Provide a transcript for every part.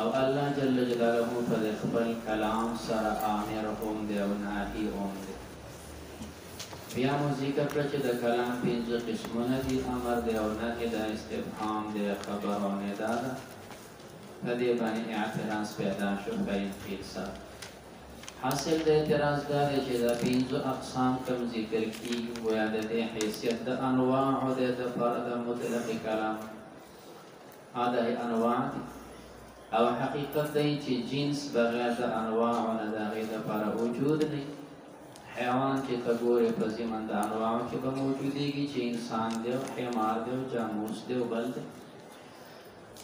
او الله جل جلاله په د خپل کلام سره آمر هم دی او ناهی هم دی. بیا مو ذکر کړه چې د کلام پنځه قسمونه دي، امر دی او نهی ده، استفهام دی، خبر او ندا ده. په دې باندې اعتراض پیدا شو فعیل فعیل سره. حاصل د اعتراض دا دی چې دا پنځه اقسام کوم ذکر کیږي ګویا د دې حیثیت د انواع دی د پر د مطلق کلام. ها دا دی انواع او حقیقت دی چې جنس بغیر د انواعو نه د هغې لپاره وجود دی حیوان چې ته ګورې په ضمن د انواعو کې به موجودېږي چې انسان دی او حمار دی او جاموس دی او بل دی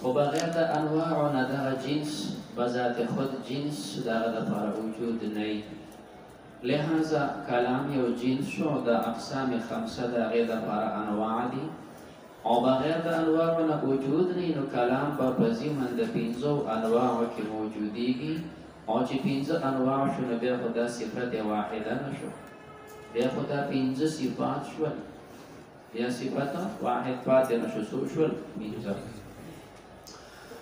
خو بغیر د انواعو نه دغه جنس به ذات خود جنس د هغه لپاره وجود نه وي لهذا کلام یو جنس شو د اقسام خمسه د هغې لپاره انواع دي او بغیر د انواعو نه وجود نی نو کلام به په ضمن د پنځو انواعو کې موجودیږي او چې پنځه انواع شو نو بیا خو دا صفت واحده نه شو بیا خو دا پنځه صفات شول بیا صفت واحد پاتې نه شو څو شول پنځه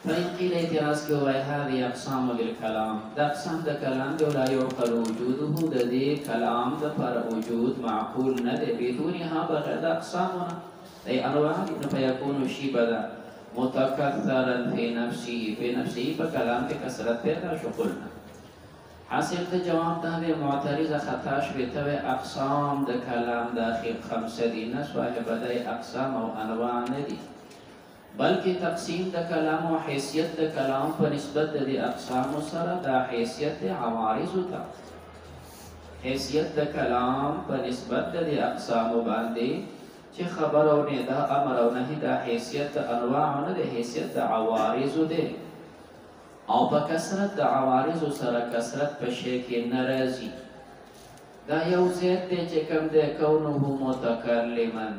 فينقي له اعتراض کې ووايي، هذي اقسام للکلام، دا اقسام د کلام دي، ولا يعقل وجوده، د دې، کلام، دپاره وجود معقول نه دی، بدونها، بغير د اقسامو نه، ای ارواح دي، نو فيکون شي به دا، متکثرا في نفسه، في نفسه، په کلام کې کثرت پيدا شو، قلنا. حاصل د جواب دا دی، معترضه خطا شوې، ته وایې اقسام د کلام داخل خمسه دي، نه صاحبه، دا یې اقسام او انواع نه دي، بلکې تقسیم د کلام او حیثیت د کلام په نسبت د دې اقسامو سره دا حیثیت د عوارضو ته حیثیت د کلام په نسبت د دې اقسامو باندې چې خبر او نه دا امر او نهي دا حیثیت د انواع نه د حیثیت د عوارض دی او په کثرت د عوارض سره کثرت په شی کې ناراضي دا یو زیات دی چې کوم د کونه متکلمن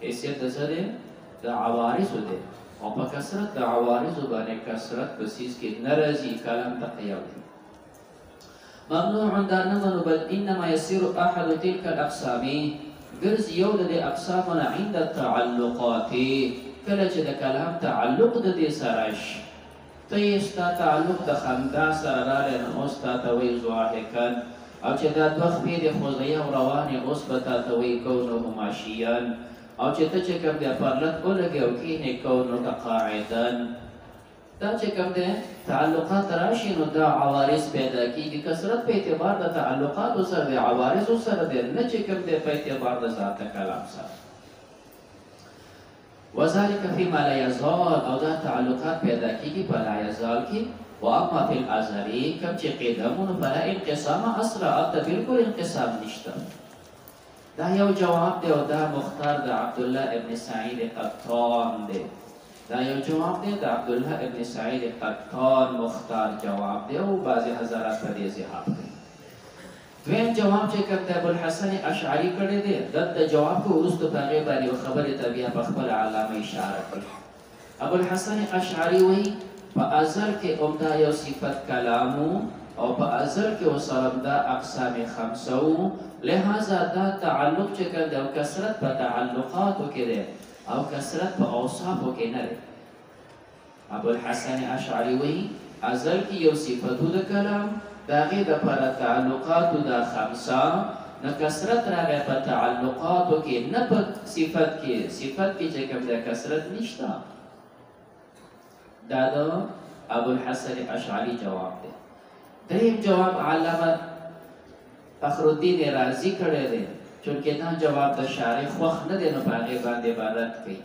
حیثیت د څه دی د عوارضو دی او په کثرت د عوارضو باندې کثرت په سیز کې نه راځي کلام تقیه وي ممنوع دا نه منو بل انما يسير احد تلك الاقسام ګرځ یو د دې اقسامو نه عند التعلقات کله چې د کلام تعلق د دې سره شي ته یې ستا تعلق د خندا سره راغی نو اوس تاته وایي ضاحکا او چې دا دوه خپې دې خوځوي او روانې اوس به تاته وایي کونه ماشیا او چې ته چې کوم دی پرلت ولګې او کینې کونک قاعدا دا چې کوم دی تعلقات راشي نو دا عوارض پیدا کیږي کثرت په اعتبار د تعلقاتو سره د عوارضو سره دی نه چې کوم دی په اعتبار د ذات کلام سره وذلک فی ما لا یزال او دا تعلقات پیدا کیږي په لا یزال کې و اما فی الازلی کم چې قیدمونو فلا انقسام اصلا البته بالکل انقسام نشته دا یو جواب دی او دا مختار د عبد الله ابن سعید قطان دی دا یو جواب دی د عبد الله ابن سعید قطان مختار جواب دی او بعضی حضرات په دې ذهاب کوي دویم جواب چې کوم د ابوالحسن اشعري کړی دی دلته جواب خو وروسته په هغې باندې یوه خبرې ته بیا په خپله علامه اشاره کوي ابوالحسن اشعري وایي په ازل کې همدا یو صفت کلام او په ازل کې ورسره همدا اقسام خمسه وو لهذا دا تعلق چې کوم دی او کثرت په تعلقاتو کې دی او کثرت په اوصافو کې نه دی ابوالحسن اشعري وایي، ازل کې یو صفت و د کلام، د هغې دپاره تعلقاتو دا خمسه، نو کثرت راغی په تعلقاتو کې نه په صفت کې، صفت کې چې کوم دی کثرت نشته. دا د ابوالحسن اشعري جواب دی. دریم جواب علامه فخرالدین رازي کړی دی، چونکې دا جواب د شارح خوښ نه دی نو په هغې باندې به رد کوي.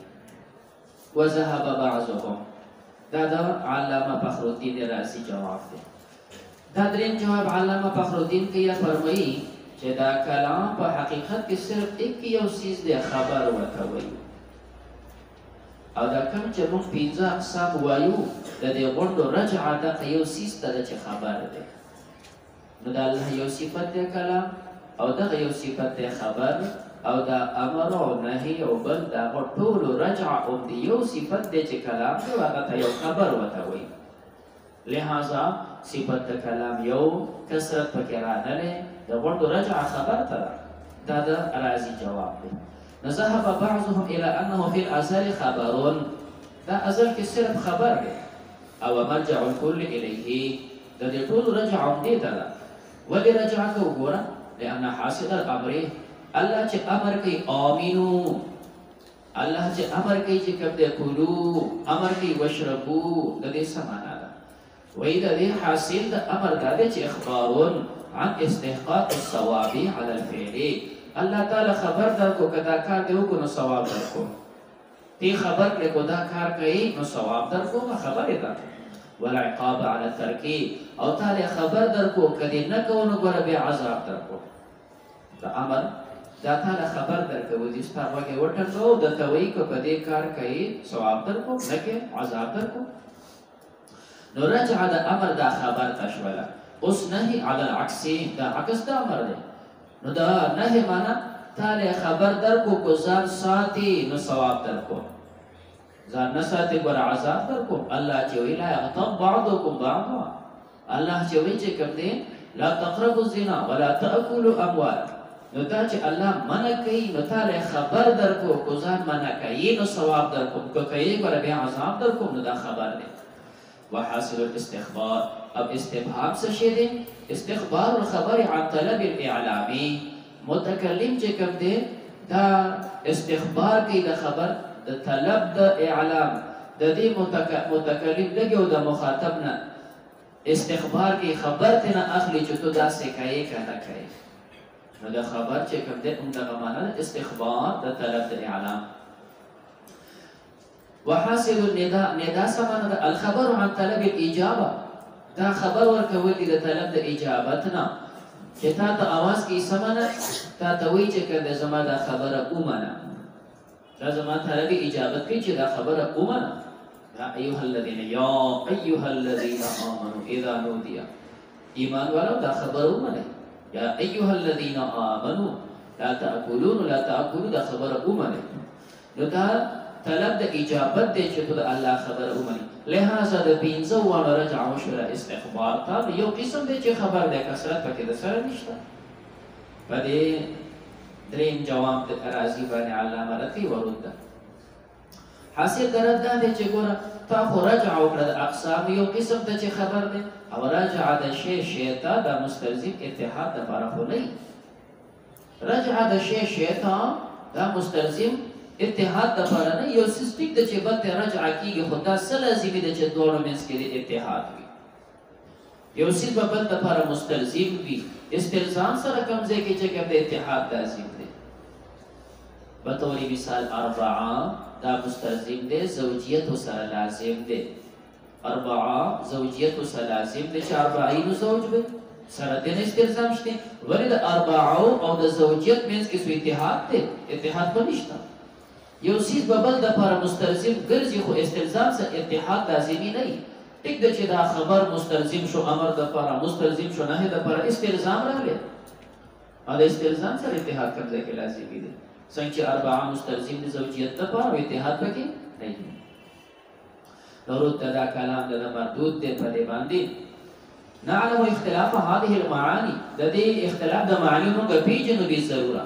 وذهب بعضهم دا د علامه فخر الدین رازی جواب دی دا دریم جواب علامه فخر الدین کې یا فرمایي چې دا کلام په حقیقت کې صرف یک یو سیز دی خبر ورته وایي او دا کوم چې موږ پنځه اقسام وایو د دې غونډو رجعه دغه یو سیز ته چې خبر دی نو دا الله یو صفت دی کلام او دغه یو صفت دی خبر او دا امر او نهي او بل دا ټول رجع او دی یو صفت دی چې کلام دی هغه ته یو خبر وته وي لہذا صفت کلام یو کثرت پکې را نه لې د غوړو رجع خبر ته دا د راضي جواب دی نذهب بعضهم الى انه في الازل خبر دا ازل کې صرف خبر دی او مرجع الكل الیه د دې ټولو رجع عمدې ته ده ولې رجع کوو ګوره لأن حاصل الامره الله چې امر کوي آمینو الله چې امر کوي چې کوم دی کولو امر کوي وشربو د دې څه معنا ده وایي د دې حاصل د امر دا دی چې اخبارون عن استحقاق الثواب على الفعل الله تعالی خبر درکو کدا کار دی وکړو ثواب درکو تی خبر کړې کو دا کار کوي نو ثواب در کوم خبرې ده والعقاب على ترکی او تعالی خبر در کو کدی نه کو نو ګره به عذاب در کو دا امر دا تعالی خبر در کو دي ستا وګه وټه کو د توي کو په دې کار کوي ثواب در کو نه کې عذاب در کو نو رجع د امر دا خبر ته شوله اوس نهي علی العکس دا عکس د امر دی نو دا نهي معنا تاله خبر درکو کو ځان ساتي نو ثواب درکو ځان نه ساتي ګور عذاب درکو الله چې وی لا یغتب بعضکم بعضا الله چې وی چې کوم دی لا تقربوا الزنا ولا تاكلوا اموال نو دا چې الله منع کوي نو تا له خبر درکو کو ځان منع کوي نو ثواب درکو کو کوي ګره بیا عذاب درکو نو دا خبر دی وحاصل الاستخبار اب استفهام څه شی دی استخبار الخبر عن طلب الاعلامي متکلم چې کوم دی دا استخبار کوي د خبر د طلب د اعلام د دې متکلم لګي او د مخاطب نه استخبار کی خبر تینا اخلی چه تو داسی کئ که نه کئ نو دا خبر چه کم ده هم دغه معنا ده استخبار د طرف د اعلام وحاصل النداء ندا سمانه ده الخبر عن طلب الاجابه دا خبر ورکول دي د طلب د اجابت نه چې تا ته اواز کی سمانه تا ته وی چې کله زما دا خبره اومنه دا زما طلب اجابت کوي چې دا خبره ومنه یا ایها الذین یا ایها الذین آمنو اذا نودیا ایمان والو دا خبره ومنه یا ایها الذین آمنو لا تاکلون لا تاکلون دا خبره ومنه نو دا طلب د اجابت دی چې د الله خبره ومني لهدا د پنځه وانه رجع وشول استخبار ته یو قسم دی چې خبر ده کثرت پکې د سره نشته په دې دریم جواب د کرازی باندې علامه رتی ورود ده حاصل درد دا دی چې ګوره تا خو رجع وکړه د اقسام یو قسم ته چې خبر دی او رجع د شی شی ته د مستلزم اتحاد لپاره خو نه رجع د شی شی ته د مستلزم اتحاد لپاره نه یو سیستیک د چې بل ته رجع کیږي خو دا څه لازمي ده چې دوه منځ کې اتحاد وي یو څیز به بل لپاره مستلزم وي استلزام سره کوم ځای کې چې کوم د اتحاد لازم دی په تور مثال اربعه دا مستلزم دی زوجیت سره لازم دی اربعه زوجیت سره لازم دی چې اربعین زوج به سره دین استلزام شته ولې د اربعه او د زوجیت مینس کې څه اتحاد دی اتحاد په نشته یو څیز به بل دپاره مستلزم ګرځي خو استلزام سره اتحاد لازمي نه وي ټیک ده چې دا خبر مستلزم شو امر دپاره مستلزم شو نهې دپاره استلزام راغلی او د استلزام سره اتحاد کوم ځای کې لازمي دی څنګه چې اربعه مستلزم دي زوجیت دپاره او اتحاد پکې نه وي نورو ته دا کلام د مردود دی په دې باندې نعلم اختلاف هذه المعاني د دې اختلاف د معنی نو ګپیجنو به ضروره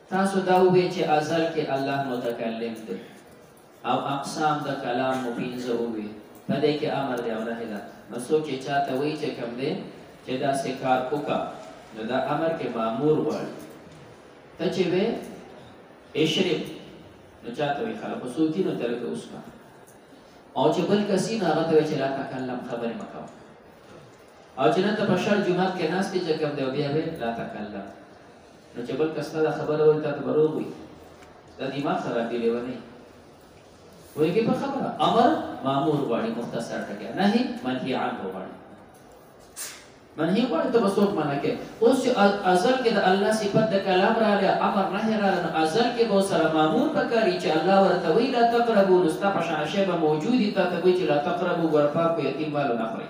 تاسو دا ووی چې ازل کې الله متکلم دی او اقسام د کلام مو پینځه ووی په دې کې امر دی او نهی ده نو څوک چې چاته وایي چې کوم دی چې دا سکار وکا نو دا امر کې مامور غواړي ته چې وې اشرب نو چاته وایي خلکو سوتی نو تلکه اوس کا او چې بل کسی نه هغه ته چې لا تکلم خبرې مکو او چې نن ته په شر جمعات کې ناستې چې کوم دی بیا به لا تکلم نو چې بل کس ته خبره وایي تا ته به روغ وي دا دماغ خراب دی لیونی وایي په خبره امر مامور غواړي مختصر ټکی نهي منهي عام غواړي منهي غواړي ته به څوک منع کوي اوس چې ازل کې د الله صفت د کلام راغلی امر نهي راغلی نو ازل کې به سره مامور پکاري چې الله ورته وایي لا تقربو نو ستا په شان شی به موجود وي تا ته وایي چې لا تقربو ګورپاک یتیم مالو نه خورئ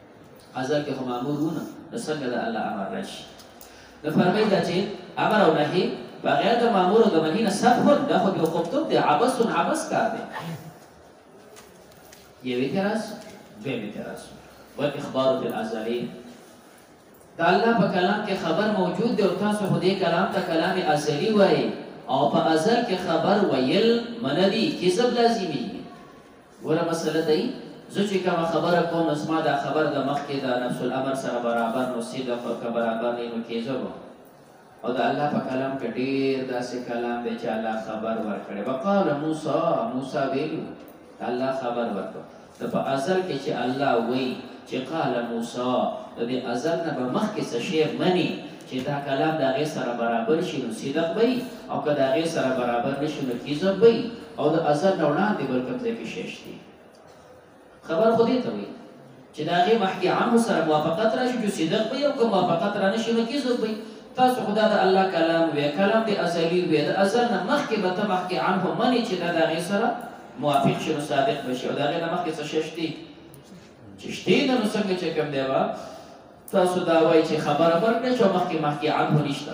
قضا کې خو مامور ونه نو څنګه د الله امر راشي نو فرمایي دا چې امر او نهي بغیر د مامور د منی نه سب خود دا خو یو قبطوب دی عبس و عبس کار دی یو اعتراض دویم اعتراض والاخبار بالازلی دا الله په کلام کې خبر موجود دی او تاسو خو دې کلام ته کلام ازلی وایي او په ازل کې خبر ویل مندي کذب لازمي ګوره مسله دای زه چی کومه خبره کوم نو زما دا خبر د مخکې د نفس الامر سره برابر نو صدق او که برابر نه نو کېزب او د الله په کلام کې ډېر داسې کلام دی چې الله خبر ورکړي وقال موسی موسی ویلو الله خبر ورکړ ته په ازل کې چې الله وایي چې قال موسی د دې ازل نه به مخکې څه شی مني چې دا کلام د هغې سره برابر شي نو صدق وي او که د هغې سره برابر نه شي نو کذب وي او د اثر نه وړاندې بل کوم ځای کې شی شته خبر خو دې ته وي چې د هغې محکي عامو سره موافقت راشي چې صدق وي او که موافقت را نه شي نو کیزوب وي تاسو خدا د الله کلام وي کلام د ازلي وي د ازل نه مخکې به ته محکي عامو منې چې دا د هغې سره موافق شي نو صادق به شي او د هغې نه مخکې څه شی شته چې شته نه نو څنګه چې کوم دی به تاسو دا وایي چې خبره ورکړئ چې مخکې محکي عامو نشته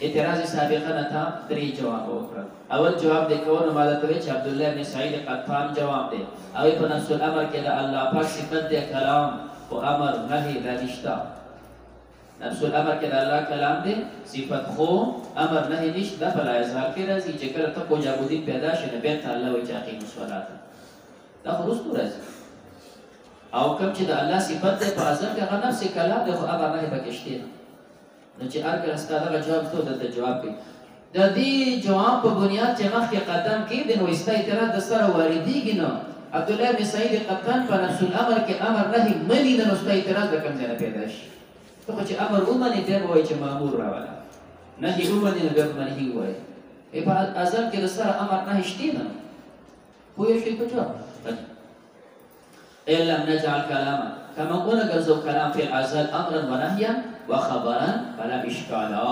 اعتراض سابقا نه تا درې جواب وکړل اول جواب دې کوو نو ما درته ویل چې عبدالله بن سعید قطان جواب دی هغه په نفس الامر کې د الله پاک صفت دی کلام او امر نهي دا نشته نفس الامر کې د الله کلام دی صفت خو امر نهي نشته دا په لا اظهار کې راځي چې کله ته کو جواب دې پیدا شي نو بیت الله وایي چې اقیم الصلاه دا خو رسو راځي او کوم چې د الله صفت دی په ازل کې هغه نفس کلام دی خو امر نهي پکې شته نو چې هر کله ستا دغه جواب ته دلته جواب کوي د دې جواب په بنیاد چې مخکې قدم کېږدې نو ستا اعتراض د سره واردېږي نه عبدالله بن سعید قطان په نفس الامر کې امر نهي مني نه نو ستا اعتراض د کوم ځای نه پیدا شي ته خو چې امر ومنې بیا به وایي چې مامور راوله نهي ومنې نو بیا به منهي ووایي په ازل کې د سره امر نهي شته نه پوه شئ په جواب ان لم نجعل کلاما که موږ ونه ګرځو کلام فی الازل امرا و نهیا و خبرا فلا اشکالا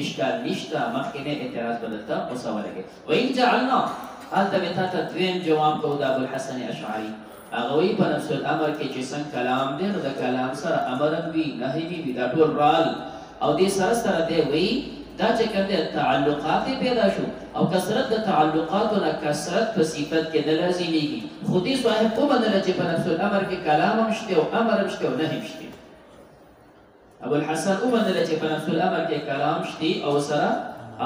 اشکال نشته مخکې نه اعتراض به درته غوسه ولګي و ان جعلنا هلته به تا ته دویم جواب کوو د ابوالحسن اشعري هغه وایي په نفس الامر کې چې څنګه کلام دی نو د کلام سره امر هم وي نهی هم وي دا ټول رال او دې سره سره دی وایي دا چې کوم دی تعلقات پیدا شو او کثرت د تعلقاتو نه کثرت په صفت کې نه لازمیږي خو دې صاحب ومنله چې په نفس الامر کې کلام هم شته او امر هم شته او نهي هم شته ابو الحسن ومنله چې په نفس الامر کې کلام شته او سره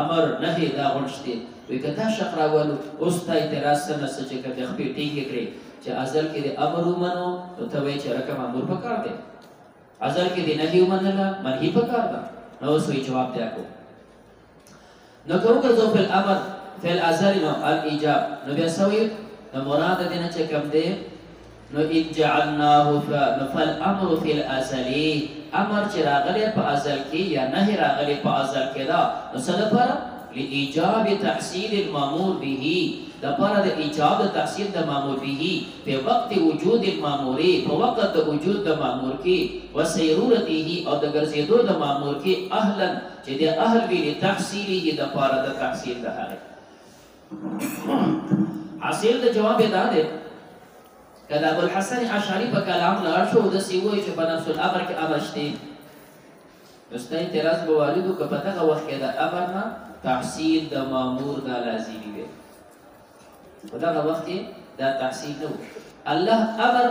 امر نهي دا غون شته وی که تا شق راولو اوس تا اعتراض سره نه څه چې کوم خپې ټینګې کړې چې ازل کې د امر ومنو نو ته وایې چې رقم امر پکار دی ازل کې دې نه دی ومنله منهي په کار ده نو اوس وی جواب دی کو نو که وګرځو په الامر فعل ازل نو الاجاب نو بیا سوي نو مراد دې نه چې کم دی نو ان جعلناه فالامر فی الازلی امر چې راغلی په ازل کې یا نه راغلی په ازل کې دا نو څه لپاره لایجاب تحصیل المامور به د لپاره د ایجاب د تحصیل د مامور به په وقت وجود المامور په وقت د وجود د مامور کې وسیرورته او د ګرځېدو د مامور کې اهلا چې د اهل وی لتحصیله د پاره د تحصیل د هغه حاصل د جواب دا دی کله ابو الحسن اشعری په کلام لا شو د سی وای چې په نفس الامر کې امر شته نو ستای اعتراض به والدو که په دغه وخت کې د امر نه تحصیل د مامور دا لازمي وي په دغه وخت کې دا تحصیل نه الله امر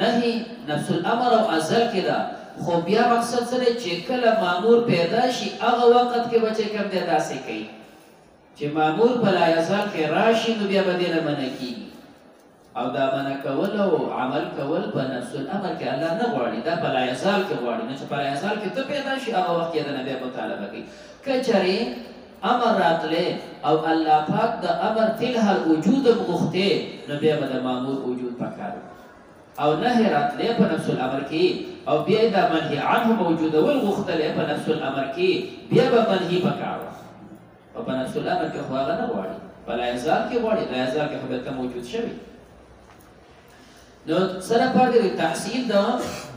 نهي نفس الامر او ازل کې دا خو بیا مقصد سره چې کله مامور پیدا شي هغه وخت کې بچې کم دی داسې کوي چې مامور په لا ازل کې راشي نو بیا به دې نه منع کیږي او دا منع کول او عمل کول په نفس الامر کې الله نه غواړي دا په لایزال کې غواړي نو چې په لایزال کې ته پیدا شي هغه وخت یې د نبی مطالبه کوي که چېرې امر راتلی او الله پاک د امر تل هر وجود هم غوښتې نو بیا به د مامور وجود پکار او نهې راتلی په نفس الامر کې او بیا یې دا منهي عنه موجودول غوښتلی په نفس الامر کې بیا به منهي پکار په بنات الله امر کې خو هغه نه غواړي په لایزال کې غواړي لایزال کې خو بېرته موجود شوی نو سره پر دې تحصیل د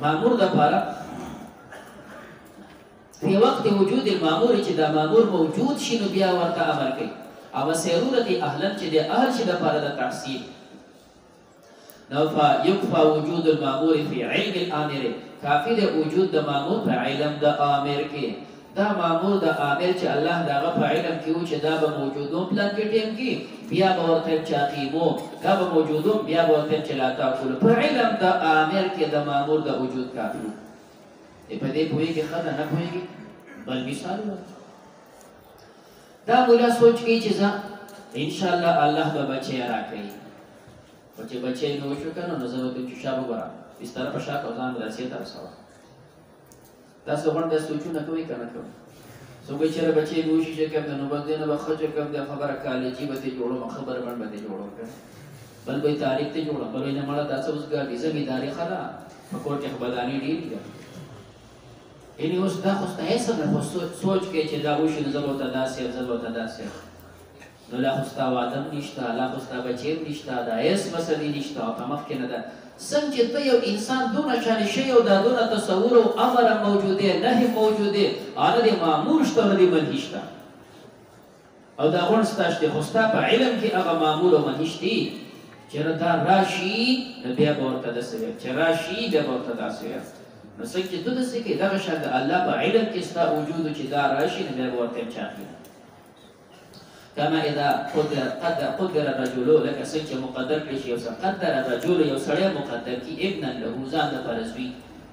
مامور لپاره په وخت وجود المامور چې دا مامور موجود شي نو بیا ورته امر کوي او سرورت اهلن چې د اهل شي لپاره د تحصیل نو فیکفا وجود المامور فی علم الامر کافی د وجود د مامور په علم د امر کې دا مامور د امر چې الله دا غ په علم کې و چې دا به موجودون پلان کې ټیم کې بیا به ورته چې قیمو دا به موجودون بیا به ورته چې لا تاکل په علم د امر کې د مامور د وجود کافی په دې پوهیږي خدای نه پوهیږي بل مثال ورته دا مولا سوچ کوي چې زه ان شاء الله الله به بچي راکړي او چې بچي نو شو کنه نو زه به چې شابه ورا اس طرح په شاته ځان درسي تر سوا تاسو باندې سوچونه کوي کنه کوي څوک چې را بچي نو شي چې کوم نو باندې نه بخښه کوم د خبره کالې چې به ته جوړو خبر باندې جوړو بل به تاریخ ته جوړو بل نه مړه تاسو اوس ګاډي زمیداری خلا په کور کې خبرداري ډیر یعنی اوس دا خو ستاسو حسن ده خو سوچ کې چې دا وشي نو زه به ورته داسې یم زه به ورته داسې یم نو لا خو ستا واده هم نشته لا خو ستا بچی هم نشته دا هېڅ مسلې نشته او ته مخکې نه ده څنګه چې ته یو انسان دونه چارې شوی او دا دونه تصور او امر هم موجود دی نهې موجود دی او نه د مامور شته او نه د منهي شته او دا وړ ستاسو دی خو ستا په علم کې هغه معمول او منهج دی چې نه دا راشي نو بیا به ورته داسې وایي چې راشي بیا به ورته داسې وایي نو څنګه چې ته داسې کوې دغه شان د الله په علم کې ستا وجود چې دا راشي نو بیا به ورته چا کوي كما اذا قدر قدر قدر الرجل لك سنچ مقدر کړي شي او قدر الرجل یو سړی مقدر کی ابن له ځان د فرزوی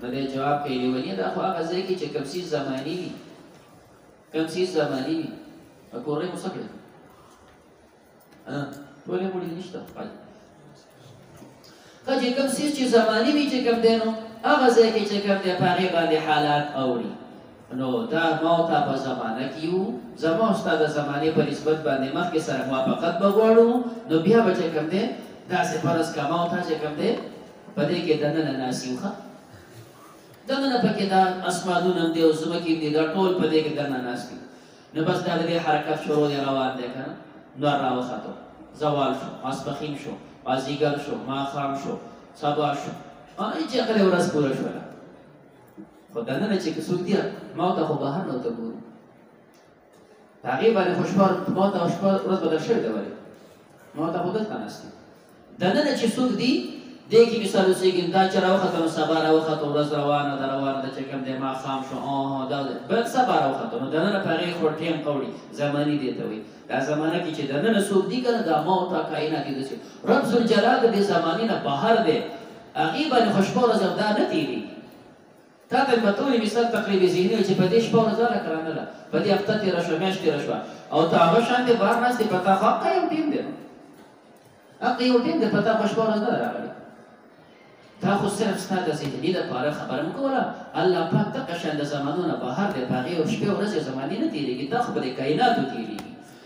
نو د جواب کې لیونی دا خو هغه ځای کې چې کوم څه زمانی وي کوم څه زمانی وي په کورې مو سره ها ټولې مړې نشته پای کله کوم څه چې زمانی وي چې کوم دینو هغه ځای کې چې کوم دی په هغه باندې حالات اوري نو دا ما ته په زمانه کې یو زما استاد زمانه په نسبت باندې مخکې سره موافقت بغواړو نو بیا به چې کوم دی دا سفرس کما او تا چې کوم دی په دې کې دننه ناس یو ښه دننه پکې دا اسمانون هم دی او زمکې دی دا ټول په دې کې دننه ناس دي نو بس دا دې حرکت شروع دی روان دی کنه نو راوخته زوال شو ماسپخین شو مازیګر شو ماښام شو سبا شو هغه چې هغه ورځ پوره شو خو دننه چې څوک دی ما ته خو بهر نه ته ګوري هغه باندې خوشبار ما ته شپه ورځ بدل شوی دی ولی ما ته خود ته نشته دنه چې څوک دی دې کې مثال اوسې کې دا چې راوخته نو سبا راوخته ورځ روانه ده روانه ده چې کوم دې ما خام شو اوه دا بل سبا راوخته نو دنه په هغه خور ټیم اوړي زمانی دی ته وي دا زمانہ کې چې دنه څوک دی کنه دا ما ته کائنات دي چې رب ذل جلال دې زمانی نه بهر دی هغه باندې خوشبو ورځ دا نه تیری تا ته مې په تورې مثال تقریب ذهني وي چې په دې شپه ورځ هله ګرانه ده، په دې هفته تېره شوه، میاشت تېره شوه او ته هغه شان دې بهر ناست یې په تا خو حقه یو ټیم دی، حقه یو ټیم دی، په تا خو شپه ورځ نه ده راغلې. دا خو صرف ستا د ذهني لپاره خبره مو کوله، الله پاک دغه شان د زمانو نه بهر دی، په هغې شپې ورځې زمانې نه تېرېږي، دا خو په دې کایناتو تېرېږي.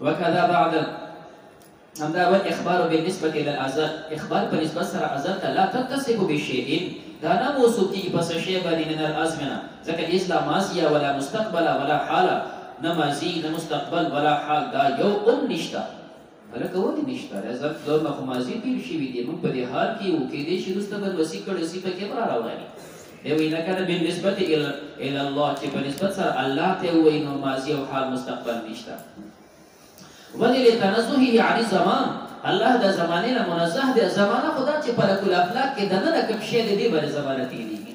وکذا بعد همدا ول اخبار بالنسبه الى الازل اخبار په نسبت سره ازل ته لا تتصف بشيء دا نه موصوف کیږي په څه شی باندې من الازمنه ځکه اسلام ماضیه ولا مستقبله ولا حاله نه ماضی نه مستقبل ولا حال دا یو ام نشته هلکه ولې نشته دا زر کلونه خو ماضي تیر شوي دي موږ په دې حال کې یو کېدای شي وروسته به وسي کړسي په کې را رواني دی وایي نه کنه بالنسبت الی الله چې په نسبت سره الله ته وایي نو ماضي او حال مستقبل نشته ولې لتنزهه عن الزمان الله د زمانه نه منزه دی زمانه خدا چې په لکل افلاک کې دنه کوم شی دی به زمانه تیریږي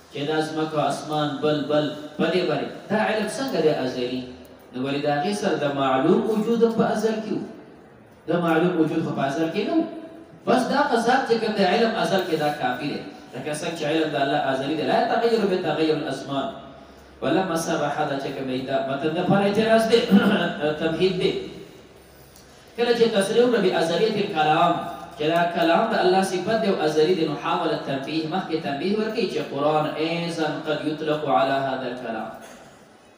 چه دا زمکه او اسمان بل بل په دې باندې دا علم څنګه دی ازلی نو ولې د هغې سره د معلوم وجود هم په ازل کې و د معلوم وجود خو په ازل کې نه بس دا قصاب چې کوم د علم ازل کې دا کافي دی لکه څنګه چې علم د الله ازلی دی لا تغیر به تغیر الاسمان ولما سبح دا چې کوم دا متن د پر اعتراض دی تمهید دی کله چې تصریح وکړه بې ازلیت کلام چې دا کلام د الله صفت دی او ازلی دی نو حاول تنبیه مخکې تنبیه ورکړي چې قرآن ایزا قد یطلق علی هذا الکلام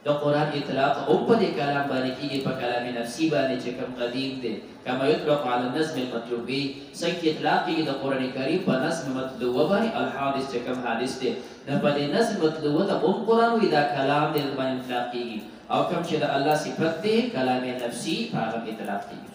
د قرآن اطلاق هم په دې کلام باندې کېږي په کلام نفسي باندې چې کوم قدیم دی کما یطلق علی النظم المطلوب به څنګه چې اطلاق کېږي د قرآن کریم په نظم مطلوب باندې الحادث چې کوم حادث دی نو په دې نظم مطلوب ته هم قرآن وي دا کلام دی باندې اطلاق کېږي او کوم چې د الله صفت دی کلام نفسي په هغه کې اطلاق کېږي